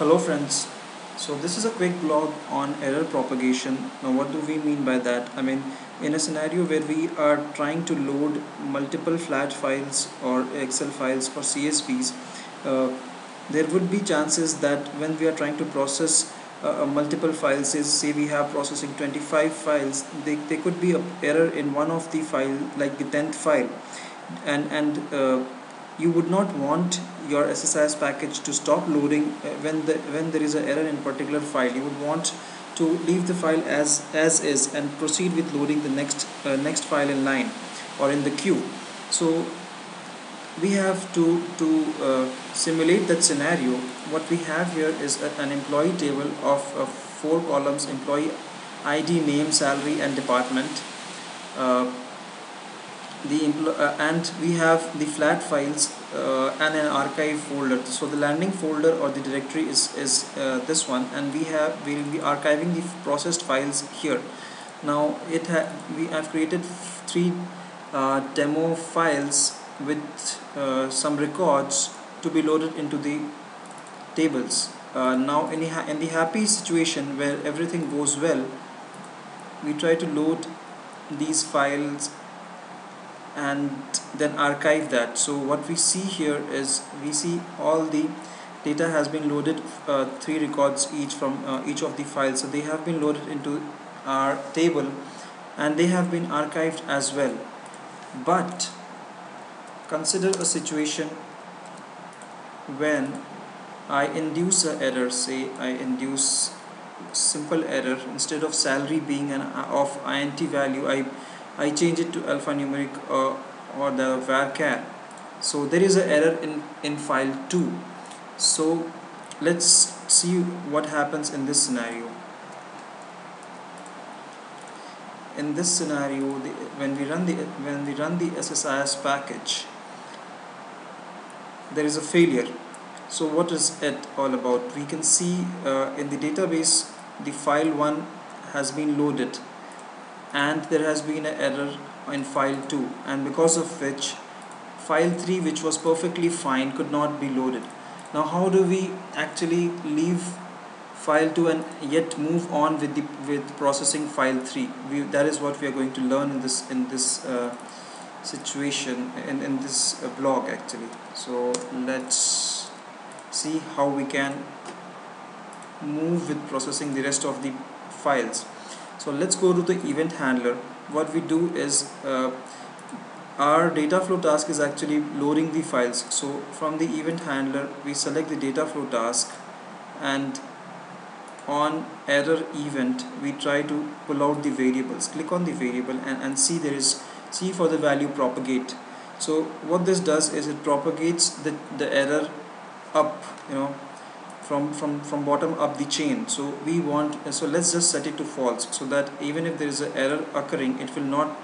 Hello friends. So this is a quick blog on error propagation. Now what do we mean by that? I mean in a scenario where we are trying to load multiple flat files or Excel files or CSVs, uh, there would be chances that when we are trying to process uh, multiple files, is say we have processing 25 files, they, there could be a error in one of the file like the 10th file and and uh, you would not want your SSIS package to stop loading uh, when the when there is an error in particular file. You would want to leave the file as as is and proceed with loading the next uh, next file in line or in the queue. So we have to to uh, simulate that scenario. What we have here is a, an employee table of, of four columns employee ID name salary and department. Uh, the uh, and we have the flat files uh, and an archive folder. So the landing folder or the directory is is uh, this one and we have we will be archiving the processed files here. Now it ha we have created three uh, demo files with uh, some records to be loaded into the tables. Uh, now in the, in the happy situation where everything goes well we try to load these files and then archive that. So what we see here is we see all the data has been loaded uh, three records each from uh, each of the files. So they have been loaded into our table and they have been archived as well. But consider a situation when I induce a error say I induce simple error instead of salary being an of int value I I change it to alphanumeric uh, or the varchar. So there is an error in in file 2 so let's see what happens in this scenario. In this scenario the, when we run the when we run the SSIS package there is a failure. So what is it all about? We can see uh, in the database the file 1 has been loaded and there has been an error in file 2 and because of which file 3 which was perfectly fine could not be loaded. Now how do we actually leave file 2 and yet move on with the with processing file 3 we, that is what we are going to learn in this in this uh, situation in, in this uh, blog actually. So let's see how we can move with processing the rest of the files so let's go to the event handler. What we do is uh, our data flow task is actually loading the files. So from the event handler we select the data flow task and on error event we try to pull out the variables. Click on the variable and, and see there is see for the value propagate. So what this does is it propagates the, the error up you know from from from bottom up the chain. So we want so let's just set it to false so that even if there is an error occurring it will not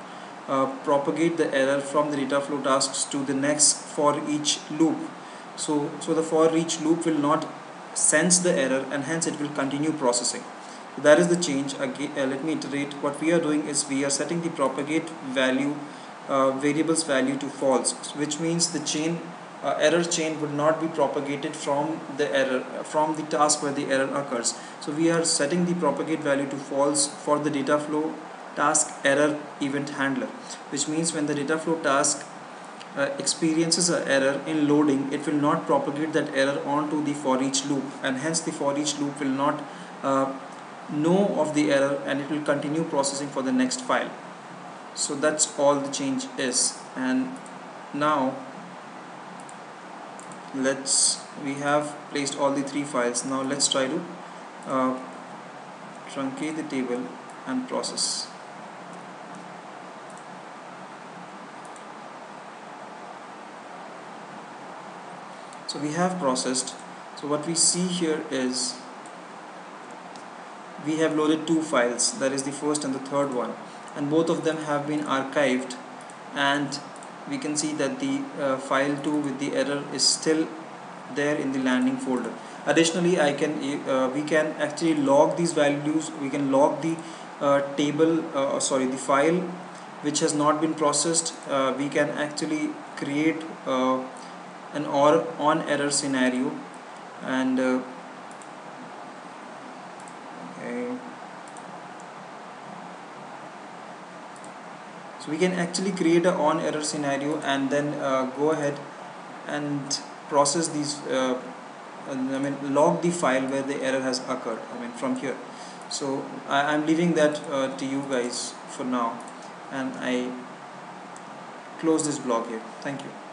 uh, propagate the error from the data flow tasks to the next for each loop. So so the for each loop will not sense the error and hence it will continue processing. That is the change. Again uh, let me iterate. What we are doing is we are setting the propagate value uh, variables value to false which means the chain uh, error chain would not be propagated from the error from the task where the error occurs. So we are setting the propagate value to false for the data flow task error event handler which means when the data flow task uh, experiences an error in loading it will not propagate that error onto the for each loop and hence the for each loop will not uh, know of the error and it will continue processing for the next file. So that's all the change is. And now let's we have placed all the three files. Now let's try to uh, truncate the table and process. So we have processed. So what we see here is we have loaded two files. That is the first and the third one. And both of them have been archived and we can see that the uh, file 2 with the error is still there in the landing folder. Additionally I can uh, we can actually log these values. We can log the uh, table uh, sorry the file which has not been processed. Uh, we can actually create uh, an or on error scenario and so we can actually create a on error scenario and then uh, go ahead and process these uh, I mean log the file where the error has occurred I mean from here. So I, am leaving that uh, to you guys for now and I close this blog here. Thank you